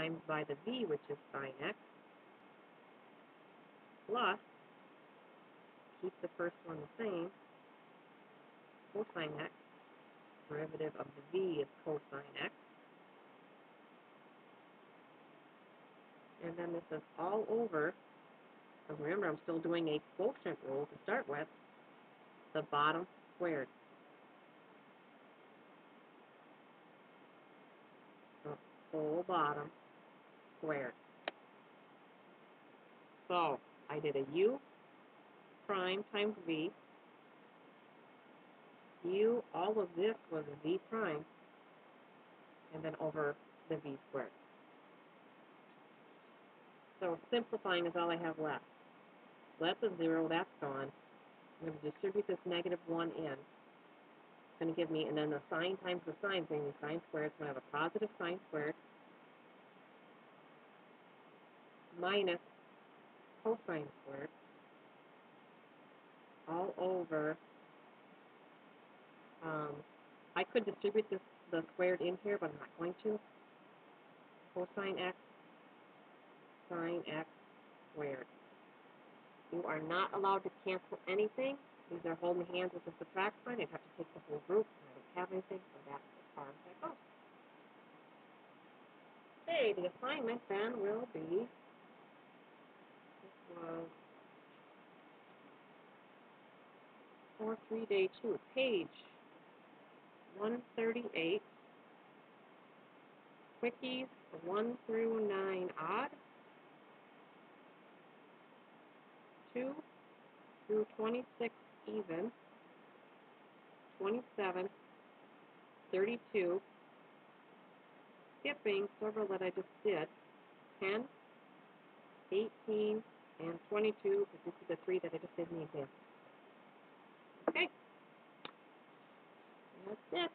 times by the v, which is sine x, plus, keep the first one the same, cosine x, derivative of the v is cosine x, and then this is all over, remember I'm still doing a quotient rule to start with, the bottom squared. The whole bottom squared. So I did a u prime times v. u, all of this was a v prime, and then over the v squared. So simplifying is all I have left. That's a zero, that's gone. I'm going to distribute this negative 1 in. It's going to give me, and then the sine times the sine, bring me sine squared. So I have a positive sine squared minus cosine squared all over. Um, I could distribute this the squared in here, but I'm not going to. Cosine x sine x squared. You are not allowed to cancel anything. These are holding hands with the subtract sign. I'd have to take the whole group. I don't have anything, so that's as far as. Okay, the assignment then will be, this was four three day two, page 138, quickies 1 through 9 odd. 2 through 26 even, 27, 32, skipping several that I just did, 10, 18, and 22, because this is the three that I just did in the example. It.